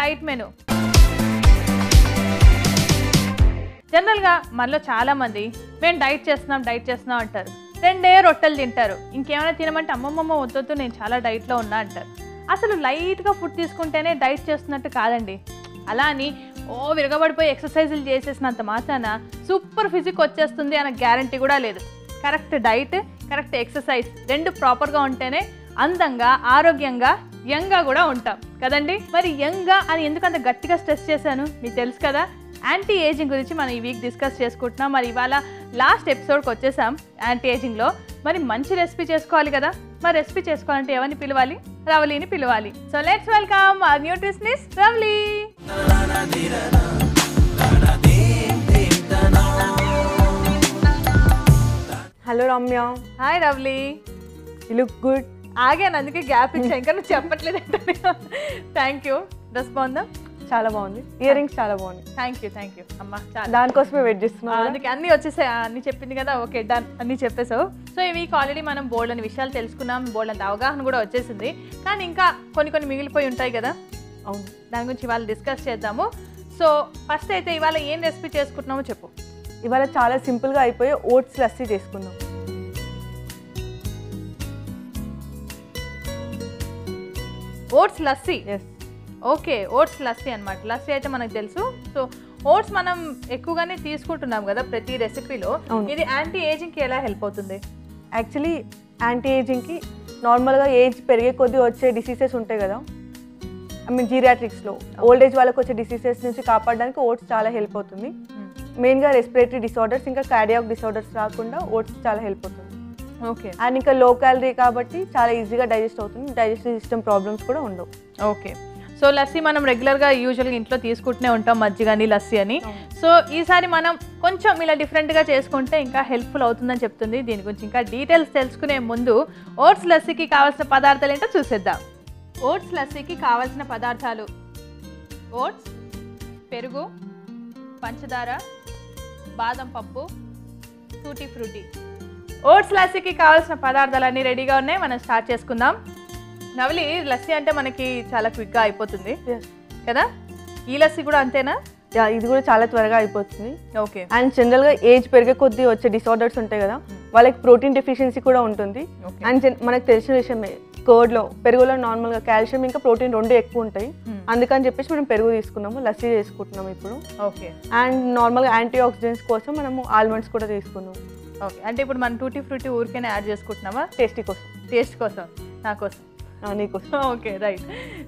Diet menu. జనరల్గా మనలో చాలామంది మేము డైట్ చేస్తున్నాం డైట్ చేస్తున్నాం అంటారు. రెండే రొట్టెలు తింటారు. ఇంకేమైనా తినమంటే అమ్మమ్మమ్మ వద్దొద్దు నేను చాలా డైట్లో ఉన్నా అంటారు. అసలు లైట్గా ఫుడ్ తీసుకుంటేనే డైట్ చేస్తున్నట్టు కాదండి. అలా అని ఓ విరగబడిపోయి ఎక్సర్సైజులు చేసేసినంత మాత్రాన సూపర్ ఫిజిక్ వచ్చేస్తుంది అన్న గ్యారంటీ కూడా లేదు. కరెక్ట్ డైట్ కరెక్ట్ ఎక్సర్సైజ్ రెండు ప్రాపర్గా ఉంటేనే అందంగా ఆరోగ్యంగా యంగ్గా కూడా ఉంటాం. కదండి? మరి యంగ్గా అని ఎందుకు అంత గట్టిగా స్ట్రెస్ చేశాను? మీకు తెలుసు కదా? యాంటీ ఏజింగ్ గురించి మనం ఈ వీక్ డిస్కస్ చేసుకుంటున్నాం. మరి ఇవాళ లాస్ట్ ఎపిసోడ్కి వచ్చేసాం యాంటీ ఏజింగ్లో మరి మంచి రెసిపీ చేసుకోవాలి కదా? మరి రెసిపీ చేసుకోవాలంటే ఎవరిని పిలవాలి? రవలీని పిలవాలి. So let's welcome nutritionist Ravali hello Ramya hi Ravali you look good ఆగాను అందుకే గ్యాప్ ఇచ్చా ఇంకా నువ్వు చెప్పట్లేదు థ్యాంక్ యూ డ్రెస్ బాగుందా చాలా బాగుంది. ఇయర్ రింగ్స్ చాలా బాగుంది థ్యాంక్ యూ థ్యాంక్ యూ అమ్మా చాలా. దానికోసమే వెయిట్ చేస్తున్నాను అందుకే అన్ని వచ్చేసాయి. అన్ని చెప్పింది కదా? ఓకే డన్ అన్ని చెప్పేసావు సో ఈ వీక్ ఆల్రెడీ మనం బోల్డ్ అని విషయాలు తెలుసుకున్నాం. బోల్డ్ అంత అవగాహన కూడా వచ్చేసింది. కానీ ఇంకా కొన్ని కొన్ని మిగిలిపోయి ఉంటాయి కదా? అవును. దాని గురించి ఇవాళ డిస్కస్ చేద్దాము. సో ఫస్ట్ అయితే ఇవాళ ఏం రెసిపీ చేసుకుంటున్నామో చెప్పు. ఇవాళ చాలా సింపుల్గా అయిపోయి ఓట్స్ లస్సీ చేసుకుందాం. Oats lassi. Yes okay oats lassi అన్నమాట. లస్సీ అయితే మనకు తెలుసు. సో ఓట్స్ మనం ఎక్కువగానే తీసుకుంటున్నాం కదా ప్రతి రెసిపీలో. ఇది యాంటీ ఏజింగ్కి ఎలా హెల్ప్ అవుతుంది? యాక్చువల్లీ యాంటీ ఏజింగ్కి నార్మల్గా ఏజ్ పెరిగే కొద్దీ వచ్చే డిసీజెస్ ఉంటాయి కదా. ఐ మీన్ జీరియాట్రిక్స్లో. ఓల్డ్ ఏజ్ వాళ్ళకి వచ్చే డిసీజెస్ నుంచి కాపాడడానికి ఓట్స్ చాలా హెల్ప్ అవుతుంది. మెయిన్గా రెస్పిరేటరీ డిసార్డర్స్ ఇంకా కార్డియాక్ డిసార్డర్స్ రాకుండా ఓట్స్ చాలా హెల్ప్ అవుతుంది. ఓకే. అండ్ ఇంకా లో క్యాలరీ కాబట్టి చాలా ఈజీగా డైజెస్ట్ అవుతుంది. డైజెస్టివ్ సిస్టమ్ ప్రాబ్లమ్స్ కూడా ఉండవు. ఓకే. సో లస్సీ మనం రెగ్యులర్గా యూజువల్గా ఇంట్లో తీసుకుంటూనే ఉంటాం మజ్జిగని లస్సీ అని. సో ఈసారి మనం కొంచెం ఇలా డిఫరెంట్గా చేసుకుంటే ఇంకా హెల్ప్ఫుల్ అవుతుందని చెప్తుంది. దీని గురించి ఇంకా డీటెయిల్స్ తెలుసుకునే ముందు ఓట్స్ లస్సీకి కావాల్సిన పదార్థాలు ఏంటో చూసేద్దాం. ఓట్స్ లస్సీకి కావాల్సిన పదార్థాలు. ఓట్స్ పెరుగు పంచదార బాదం పప్పు టూటీ ఫ్రూటీ ఓట్స్ లస్సీకి కావాల్సిన పదార్థాలన్నీ రెడీగా ఉన్నాయి. మనం స్టార్ట్ చేసుకుందాం. నవలి లస్సీ అంటే మనకి చాలా క్విక్గా అయిపోతుంది. కదా? ఈ లస్సీ కూడా అంతేనా? ఇది కూడా చాలా త్వరగా అయిపోతుంది. ఓకే. అండ్ జనరల్గా ఏజ్ పెరిగే కొద్దీ వచ్చే డిసార్డర్స్ ఉంటాయి కదా వాళ్ళకి ప్రోటీన్ డెఫిషియన్సీ కూడా ఉంటుంది. అండ్ మనకు తెలిసిన విషయమే కర్డ్లో పెరుగులో నార్మల్గా కాల్షియం ఇంకా ప్రోటీన్ రెండు ఎక్కువ ఉంటాయి. అందుకని చెప్పేసి మనం పెరుగు తీసుకున్నాము లస్సీ చేసుకుంటున్నాము ఇప్పుడు. ఓకే. అండ్ నార్మల్గా యాంటీ ఆక్సిడెంట్స్ కోసం మనము ఆల్మండ్స్ కూడా తీసుకున్నాము. ఓకే అంటే ఇప్పుడు మనం టూటీ ఫ్రూటీ ఊరికైనా యాడ్ చేసుకుంటున్నామా? టేస్టీ కోసం. టేస్ట్ కోసం. నా కోసం. నీకోసం ఓకే రైట్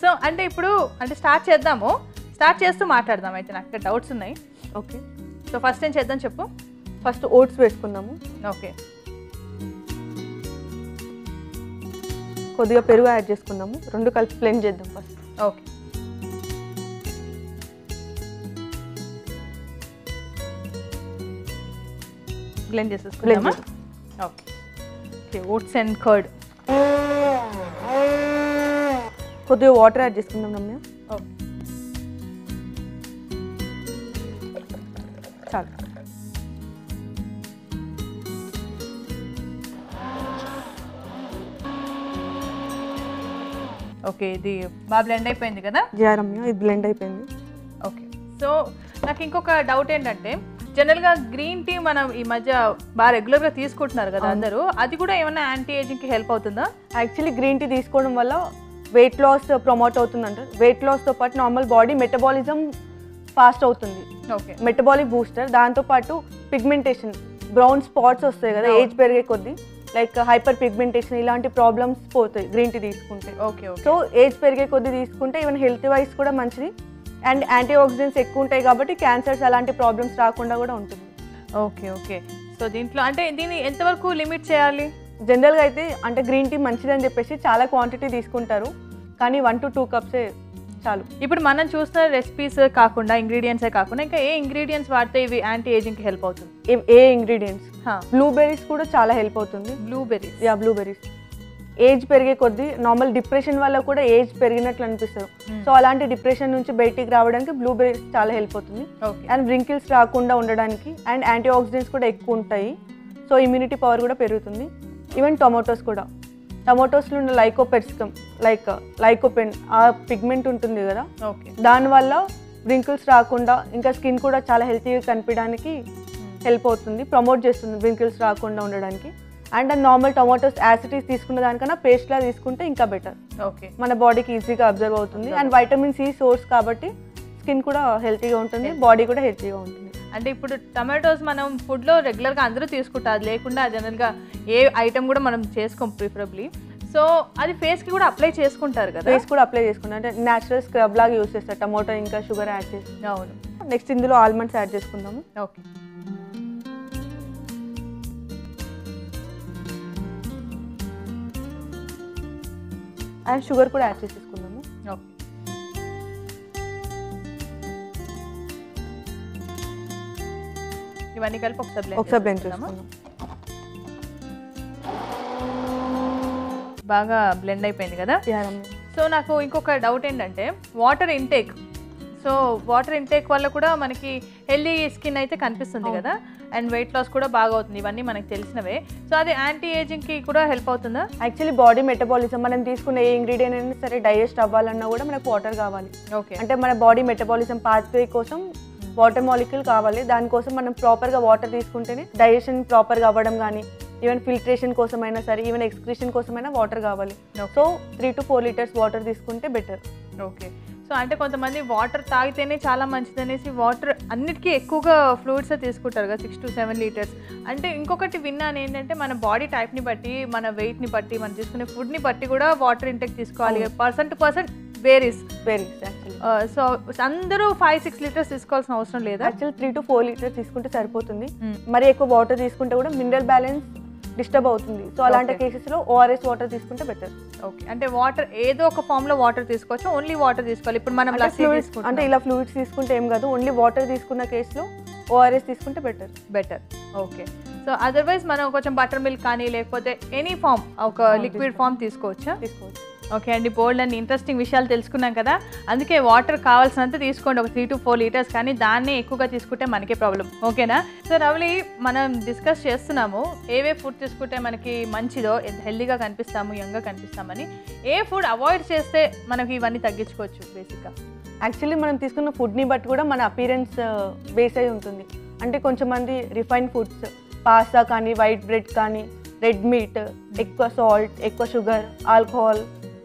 సో అంటే ఇప్పుడు అంటే స్టార్ట్ చేద్దాము. స్టార్ట్ చేస్తూ మాట్లాడదాం అయితే నాకు. డౌట్స్ ఉన్నాయి. ఓకే సో ఫస్ట్ ఏం చేద్దాం చెప్పు? ఫస్ట్ ఓట్స్ వేసుకున్నాము ఓకే కొద్దిగా పెరుగు యాడ్ చేసుకున్నాము రెండు కలిపి ప్లెన్ చేద్దాం first okay blend చేసేసుకుందామా okay okay oats and curd కొద్దిగా వాటర్ యాడ్ చేసుకుందాం రమ్య. ఓకే చాలు. ఓకే ఇది బాగా బ్లెండ్ అయిపోయింది కదా? జయ రమ్య ఇది బ్లెండ్ అయిపోయింది. ఓకే సో నాకు ఇంకొక డౌట్ ఏంటంటే జనరల్గా గ్రీన్ టీ మనం ఈ మధ్య బాగా రెగ్యులర్గా తీసుకుంటున్నారు కదా అందరూ. అది కూడా ఏమైనా యాంటీ ఏజింగ్కి హెల్ప్ అవుతుందా? యాక్చువల్లీ గ్రీన్ టీ తీసుకోవడం వల్ల వెయిట్ లాస్ ప్రమోట్ అవుతుందంట. వెయిట్ లాస్తో పాటు నార్మల్ బాడీ మెటబాలిజం ఫాస్ట్ అవుతుంది. ఓకే. మెటబాలిక్ బూస్టర్ దాంతోపాటు పిగ్మెంటేషన్ బ్రౌన్ స్పాట్స్ వస్తాయి కదా ఏజ్ పెరిగే కొద్దీ. లైక్ హైపర్ పిగ్మెంటేషన్ ఇలాంటి ప్రాబ్లమ్స్ పోతాయి గ్రీన్ టీ తీసుకుంటే. Okay okay. సో ఏజ్ పెరిగే కొద్దీ తీసుకుంటే ఈవెన్ హెల్త్ వైజ్ కూడా మంచిది. అండ్ యాంటీ ఆక్సిడెంట్స్ ఎక్కువ ఉంటాయి కాబట్టి క్యాన్సర్స్ అలాంటి ప్రాబ్లమ్స్ రాకుండా కూడా ఉంటుంది. Okay okay. సో దీంట్లో అంటే దీన్ని ఎంతవరకు లిమిట్ చేయాలి? జనరల్గా అయితే అంటే గ్రీన్ టీ మంచిదని చెప్పేసి చాలా క్వాంటిటీ తీసుకుంటారు. కానీ వన్ టు టూ కప్సే చాలు. ఇప్పుడు మనం చూస్తున్న రెసిపీస్ కాకుండా ఇంగ్రీడియంట్సే కాకుండా ఇంకా ఏ ఇంగ్రీడియంట్స్ వాడితే ఇవి యాంటీ ఏజింగ్కి హెల్ప్ అవుతుంది? ఏ- ఏ ఇంగ్రీడియంట్స్? బ్లూబెర్రీస్ కూడా చాలా హెల్ప్ అవుతుంది. బ్లూబెర్రీస్. Yeah blueberries. ఏజ్ పెరిగే కొద్దీ నార్మల్ డిప్రెషన్ వల్ల కూడా ఏజ్ పెరిగినట్లు అనిపిస్తుంది. సో అలాంటి డిప్రెషన్ నుంచి బయటికి రావడానికి బ్లూబెర్రీస్ చాలా హెల్ప్ అవుతుంది. అండ్ వ్రింకిల్స్ రాకుండా ఉండడానికి అండ్ యాంటీ ఆక్సిడెంట్స్ కూడా ఎక్కువ ఉంటాయి. సో ఇమ్యూనిటీ పవర్ కూడా పెరుగుతుంది. ఈవెన్ టొమాటోస్ కూడా. టమాటోస్లో ఉన్న లైకోపెట్స్కమ్ లైక్ లైకోపెన్ ఆ పిగ్మెంట్ ఉంటుంది కదా. ఓకే దానివల్ల వ్రింకిల్స్ రాకుండా ఇంకా స్కిన్ కూడా చాలా హెల్తీగా కనిపించడానికి హెల్ప్ అవుతుంది ప్రమోట్ చేస్తుంది వ్రింకిల్స్ రాకుండా ఉండడానికి. అండ్ నార్మల్ టమాటోస్ యాసిటీస్ తీసుకున్న దానికన్నా పేస్ట్లా తీసుకుంటే ఇంకా బెటర్ ఓకే మన బాడీకి ఈజీగా అబ్జర్వ్ అవుతుంది. అండ్ వైటమిన్ సి సోర్స్ కాబట్టి స్కిన్ కూడా హెల్తీగా ఉంటుంది బాడీ కూడా హెల్తీగా ఉంటుంది. అంటే ఇప్పుడు టమాటోస్ మనం ఫుడ్లో రెగ్యులర్గా అందరూ తీసుకుంటారు. అది లేకుండా జనరల్గా ఏ ఐటమ్ కూడా మనం చేసుకోం ప్రిఫరబ్లీ సో అది ఫేస్కి కూడా అప్లై చేసుకుంటారు కదా? ఫేస్ కూడా అప్లై చేసుకుంటాం అంటే న్యాచురల్ స్క్రబ్ లాగా యూస్ చేస్తారు. టమాటో ఇంకా షుగర్ యాడ్ చేసి. అవును. నెక్స్ట్ ఇందులో ఆల్మండ్స్ యాడ్ చేసుకుందాము. ఓకే అండ్ షుగర్ కూడా యాడ్ చేసేసుకుందాము ఓకే ఇవన్నీ కలిపి ఒకసారి ఒకసారి బ్లెండ్? చేసుకుందాం బాగా బ్లెండ్ అయిపోయింది కదా. సో నాకు ఇంకొక డౌట్ ఏంటంటే water intake so water intake వల్ల కూడా మనకి హెల్దీ స్కిన్ అయితే కనిపిస్తుంది. కదా అండ్ వెయిట్ లాస్ కూడా బాగా అవుతుంది ఇవన్నీ మనకి తెలిసినవే. సో అది యాంటీ ఏజింగ్కి కూడా హెల్ప్ అవుతుందా? యాక్చువల్లీ బాడీ మెటబాలిజం మనం తీసుకున్న ఏ ఇంగ్రీడియంట్ అయినా సరే డైజెస్ట్ అవ్వాలన్నా కూడా మనకు వాటర్ కావాలి. ఓకే అంటే మన బాడీ మెటబాలిజం పాత్వే కోసం వాటర్ మాలిక్యూల్ కావాలి. దానికోసం మనం ప్రాపర్గా వాటర్ తీసుకుంటేనే డైజెషన్ ప్రాపర్గా అవ్వడం కానీ ఈవెన్ ఫిల్ట్రేషన్ కోసమైనా సరే ఈవెన్ ఎక్స్క్రిషన్ కోసమైనా వాటర్ కావాలి. So three to four litres water తీసుకుంటే బెటర్ ఓకే అంటే కొంతమంది వాటర్ తాగితేనే చాలా మంచిది అనేసి వాటర్ అన్నిటికీ ఎక్కువగా ఫ్లూయిడ్స్ తీసుకుంటారు కదా సిక్స్ టు సెవెన్ లీటర్స్ అంటే ఇంకొకటి విన్నాను ఏంటంటే మన బాడీ టైప్ని బట్టి మన వెయిట్ని బట్టి మనం తీసుకునే ఫుడ్ని బట్టి కూడా వాటర్ ఇంటెక్ తీసుకోవాలి. Person to person varies very actually so అందరూ ఫైవ్ సిక్స్ లీటర్స్ తీసుకోవాల్సిన అవసరం లేదా? Actual three to four litres తీసుకుంటే సరిపోతుంది. మ్మ్. మరి ఎక్కువ వాటర్ తీసుకుంటే కూడా మినరల్ బ్యాలెన్స్ డిస్టర్బ్ అవుతుంది. సో అలాంటి Okay. కేసెస్లో ఓఆర్ఎస్ వాటర్ తీసుకుంటే బెటర్ ఓకే అంటే వాటర్ ఏదో ఒక ఫామ్లో వాటర్ తీసుకోవచ్చు ఓన్లీ వాటర్ తీసుకోవాలి. ఇప్పుడు మనం అంటే ఇలా ఫ్లూయిడ్స్ తీసుకుంటే ఏం కాదు ఓన్లీ వాటర్ తీసుకున్న కేసులో ఓఆర్ఎస్ తీసుకుంటే better better okay so otherwise మనం కొంచెం బటర్ మిల్క్ కానీ లేకపోతే ఎనీ ఫామ్ ఒక లిక్విడ్. ఫామ్ తీసుకోవచ్చా? తీసుకోవచ్చు. ఓకే అండి బోల్డ్ అన్ని ఇంట్రెస్టింగ్ విషయాలు తెలుసుకున్నాం కదా. అందుకే వాటర్ కావాల్సినంత తీసుకోండి ఒక త్రీ టు ఫోర్ లీటర్స్ కానీ దాన్నే ఎక్కువగా తీసుకుంటే మనకే ప్రాబ్లం ఓకేనా? సో రవలి మనం డిస్కస్ చేస్తున్నాము ఏవే ఫుడ్ తీసుకుంటే మనకి మంచిదో హెల్దీగా కనిపిస్తాము యంగ్గా కనిపిస్తామని. ఏ ఫుడ్ అవాయిడ్ చేస్తే మనకి ఇవన్నీ తగ్గించుకోవచ్చు బేసిక్గా యాక్చువల్లీ మనం తీసుకున్న ఫుడ్ని బట్టి కూడా మన అపీరెన్స్ బేస్ uh, అయి ఉంటుంది. అంటే కొంచెం మంది రిఫైన్ ఫుడ్స్ పాస్తా కానీ వైట్ బ్రెడ్ కానీ రెడ్ మీట్ ఎక్కువ సాల్ట్ ఎక్కువ షుగర్ ఆల్కహాల్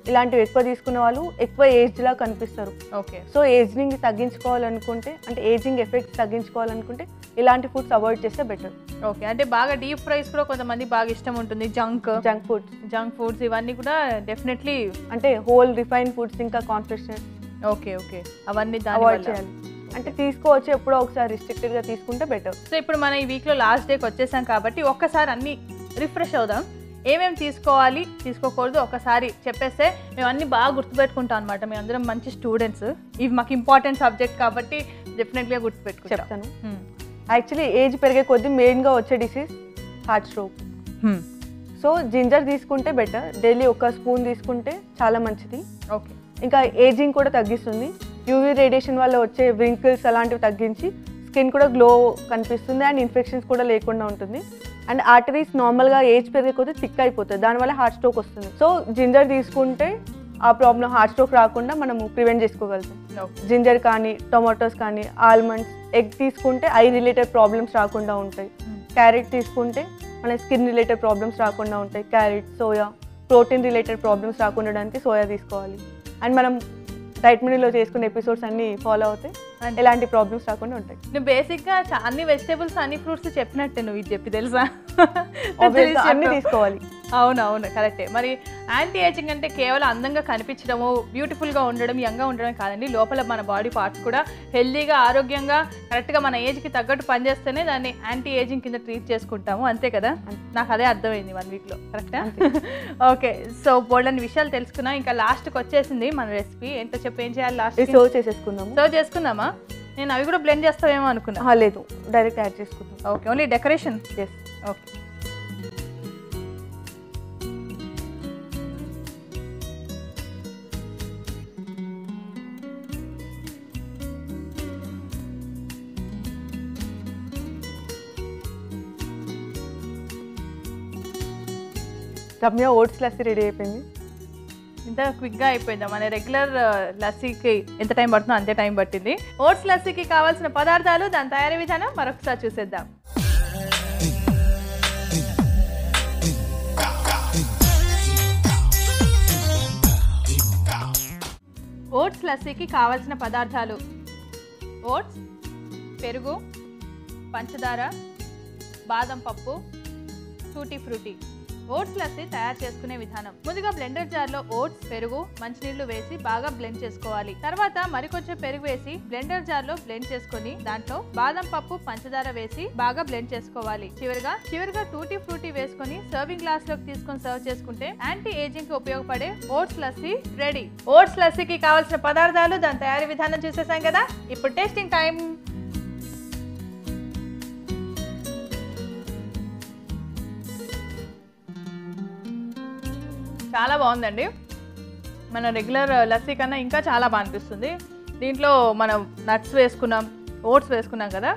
ఇలాంటివి ఎక్కువ తీసుకున్న వాళ్ళు ఎక్కువ ఏజ్లా కనిపిస్తారు. ఓకే. సో ఏజింగ్ తగ్గించుకోవాలనుకుంటే అంటే ఏజింగ్ ఎఫెక్ట్స్ తగ్గించుకోవాలనుకుంటే ఇలాంటి ఫుడ్స్ అవాయిడ్ చేస్తే బెటర్ ఓకే. అంటే బాగా డీప్ ఫ్రైస్ కూడా కొంతమంది బాగా ఇష్టం ఉంటుంది. Junk junk foods junk foods ఇవన్నీ కూడా డెఫినెట్లీ అంటే హోల్ రిఫైన్ ఫుడ్స్ ఇంకా కాన్ఫ్రెషన్స్ ఓకే ఓకే. అవన్నీ అవాయిడ్ చేయాలి. అంటే తీసుకోవచ్చు ఎప్పుడో ఒకసారి రిస్ట్రిక్టెడ్గా తీసుకుంటే బెటర్ సో ఇప్పుడు మనం ఈ వీక్లో లాస్ట్ డేకి వచ్చేసాం కాబట్టి ఒక్కసారి అన్ని రిఫ్రెష్ అవుదాం. ఏమేమి తీసుకోవాలి? తీసుకోకూడదు. ఒకసారి చెప్పేస్తే మేము అన్ని బాగా గుర్తుపెట్టుకుంటాం అనమాట మేము అందరం మంచి స్టూడెంట్స్ ఇవి మాకు ఇంపార్టెంట్ సబ్జెక్ట్ కాబట్టి డెఫినెట్గా గుర్తుపెట్టుకుంటాం. చెప్తాను. హ్మ్. యాక్చువల్లీ ఏజ్ పెరిగే కొద్దీ మెయిన్గా వచ్చే disease heart stroke. So ginger తీసుకుంటే బెటర్ డైలీ ఒక స్పూన్ తీసుకుంటే చాలా మంచిది. ఓకే. ఇంకా ఏజింగ్ కూడా తగ్గిస్తుంది. యూవీ రేడియేషన్ వల్ల వచ్చే వ్రింకిల్స్ అలాంటివి తగ్గించి స్కిన్ కూడా గ్లో కనిపిస్తుంది. అండ్ ఇన్ఫెక్షన్స్ కూడా లేకుండా ఉంటుంది. అండ్ ఆర్టరీస్ నార్మల్గా ఏజ్ పెరిగిపోతే థిక్ అయిపోతుంది. దానివల్ల హార్ట్ స్ట్రోక్ వస్తుంది. సో జింజర్ తీసుకుంటే ఆ ప్రాబ్లం హార్ట్ స్ట్రోక్ రాకుండా మనము ప్రివెంట్ చేసుకోగలుగుతాం. జింజర్ కానీ టొమాటోస్ కానీ ఆల్మండ్స్ ఎగ్ తీసుకుంటే ఐ రిలేటెడ్ ప్రాబ్లమ్స్ రాకుండా ఉంటాయి. క్యారెట్ తీసుకుంటే మన స్కిన్ రిలేటెడ్ ప్రాబ్లమ్స్ రాకుండా ఉంటాయి. Carrot soya protein related problems రాకుండా సోయా తీసుకోవాలి. అండ్ మనం డైట్ మెనూలో చేసుకునే ఎపిసోడ్స్ అన్నీ ఫాలో అవుతాయి. ఎలాంటి ప్రాబ్లమ్స్ రాకుండా ఉంటాయి. నువ్వు బేసిక్గా చా- అన్ని వెజిటేబుల్స్ అన్ని ఫ్రూట్స్ చెప్పినట్టే నువ్వు ఇది చెప్పి తెలుసా? గా అన్ని. తీసుకోవాలి. అవును అవును కరెక్టే మరి యాంటీ ఏజింగ్ అంటే కేవలం అందంగా కనిపించడము బ్యూటిఫుల్గా ఉండడం యంగా ఉండడం కాదండి. లోపల మన బాడీ పార్ట్స్ కూడా హెల్దీగా ఆరోగ్యంగా కరెక్ట్గా మన ఏజ్కి తగ్గట్టు పనిచేస్తేనే దాన్ని యాంటీ ఏజింగ్ కింద ట్రీట్ చేసుకుంటాము. అంతే కదా? నాకు అదే అర్థమైంది వన్ వీక్లో కరెక్టా ఓకే సో బోల్డని విషయాలు తెలుసుకున్నాం. ఇంకా లాస్ట్కి వచ్చేసింది మన రెసిపీ ఏంటో చెప్పి ఏం చేయాలి లాస్ట్ సర్వ్ చేసేసుకుందాము. సర్వ్ చేసుకుందామా? నేను అవి కూడా బ్లెండ్ చేస్తావేమో అనుకున్నా. లేదు. డైరెక్ట్ యాడ్ చేసుకుందాం okay only decoration yes okay Ramya oats lassi ready అయిపోయింది. ఇంత క్విక్గా అయిపోయిందా. మన రెగ్యులర్ లస్సీకి ఎంత టైం పడుతుందో అంతే టైం పట్టింది. ఓట్స్ లస్సీకి కావాల్సిన పదార్థాలు దాని తయారీ విధానం మరొకసారి చూసేద్దాం. ఓట్స్ లస్సీకి కావాల్సిన పదార్థాలు. ఓట్స్ పెరుగు పంచదార బాదం పప్పు టూటీ ఫ్రూటీ. ఓట్స్ లస్సీ తయారు చేసుకునే విధానం. ముందుగా బ్లెండర్ జార్లో ఓట్స్ పెరుగు మంచినీళ్ళు వేసి బాగా బ్లెండ్ చేసుకోవాలి. తర్వాత మరికొంచెం పెరుగు వేసి బ్లెండర్ జార్లో బ్లెండ్ చేసుకొని దాంట్లో బాదం పప్పు పంచదార వేసి బాగా బ్లెండ్ చేసుకోవాలి. చివరిగా చివరిగా టూటీ ఫ్రూటీ వేసుకొని సర్వింగ్ గ్లాస్లోకి తీసుకొని సర్వ్ చేసుకుంటే యాంటీ ఏజింగ్కి ఉపయోగపడే ఓట్స్ లస్సీ రెడీ. ఓట్స్ లస్సీకి కావాల్సిన పదార్థాలు దాని తయారీ విధానం చూసేసాం కదా? ఇప్పుడు టేస్టింగ్ టైం చాలా బాగుందండి. మన రెగ్యులర్ లస్సీ కన్నా ఇంకా చాలా బాగా అనిపిస్తుంది. దీంట్లో మనం నట్స్ వేసుకున్నాం ఓట్స్ వేసుకున్నాం కదా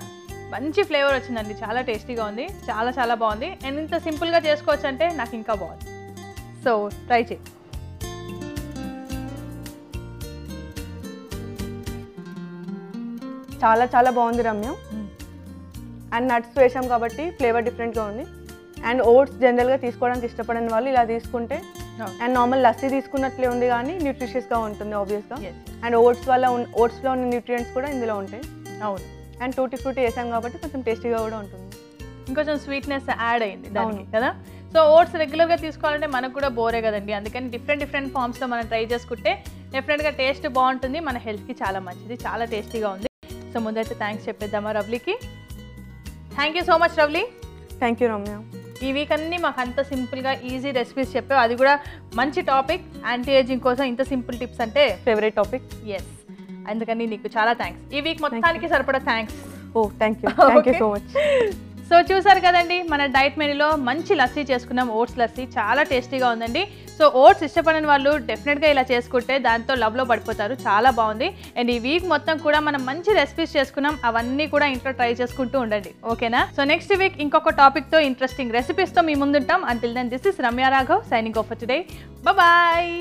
మంచి ఫ్లేవర్ వచ్చిందండి. చాలా టేస్టీగా ఉంది చాలా చాలా బాగుంది. అండ్ ఇంత సింపుల్గా చేసుకోవచ్చు అంటే నాకు ఇంకా బాగుంది. సో ట్రై చేయి. చాలా చాలా బాగుంది రమ్య. అండ్ నట్స్ వేసాం కాబట్టి ఫ్లేవర్ డిఫరెంట్గా ఉంది. అండ్ ఓట్స్ జనరల్గా తీసుకోవడానికి ఇష్టపడని వాళ్ళు ఇలా తీసుకుంటే అండ్ నార్మల్ లస్సీ తీసుకున్నట్లే ఉంది కానీ న్యూట్రిషియస్గా ఉంటుంది ఆబ్వియస్గా. అండ్ ఓట్స్ వల్ల ఓట్స్లో ఉన్న న్యూట్రియంట్స్ కూడా ఇందులో ఉంటాయి. అవును. అండ్ టూటీ ఫ్రూటీ వేసాం కాబట్టి కొంచెం టేస్టీగా కూడా ఉంటుంది. ఇంకొంచెం స్వీట్నెస్ యాడ్ అయింది దానికి. కదా? సో ఓట్స్ రెగ్యులర్గా తీసుకోవాలంటే మనకు కూడా బోరే కదండి. అందుకని డిఫరెంట్ డిఫరెంట్ ఫామ్స్లో మనం ట్రై చేసుకుంటే డెఫినెట్గా టేస్ట్ బాగుంటుంది. మన హెల్త్కి చాలా మంచిది చాలా టేస్టీగా ఉంది. సో ముందైతే థ్యాంక్స్ చెప్పేద్దామా రవ్లీకి thank you so much Ravali thank you Ramya ఈ వీక్ అన్ని మాకు అంత సింపుల్గా ఈజీ రెసిపీస్ చెప్పావు. అది కూడా మంచి టాపిక్ యాంటీ ఏజింగ్ కోసం ఇంత సింపుల్ టిప్స్ అంటే ఫేవరెట్ టాపిక్ ఎస్ అందుకని నీకు చాలా థ్యాంక్స్ ఈ వీక్ మొత్తానికి సరిపడా thanks oh thank you thank you. So much so చూసారు కదండి మన డైట్ మెనూలో మంచి లస్సీ చేసుకున్నాం. ఓట్స్ లస్సీ చాలా టేస్టీగా ఉందండి. సో ఓట్స్ ఇష్టపడని వాళ్ళు డెఫినెట్గా ఇలా చేసుకుంటే దాంతో లవ్లో పడిపోతారు. చాలా బాగుంది. అండ్ ఈ వీక్ మొత్తం కూడా మనం మంచి రెసిపీస్ చేసుకున్నాం. అవన్నీ కూడా ఇంట్లో ట్రై చేసుకుంటూ ఉండండి. ఓకేనా? సో నెక్స్ట్ వీక్ ఇంకొక టాపిక్తో ఇంట్రెస్టింగ్ రెసిపీస్తో మీ ముందుంటాం. Until then this is Ramya Raghav signing off today bye